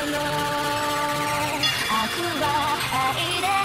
悪は愛で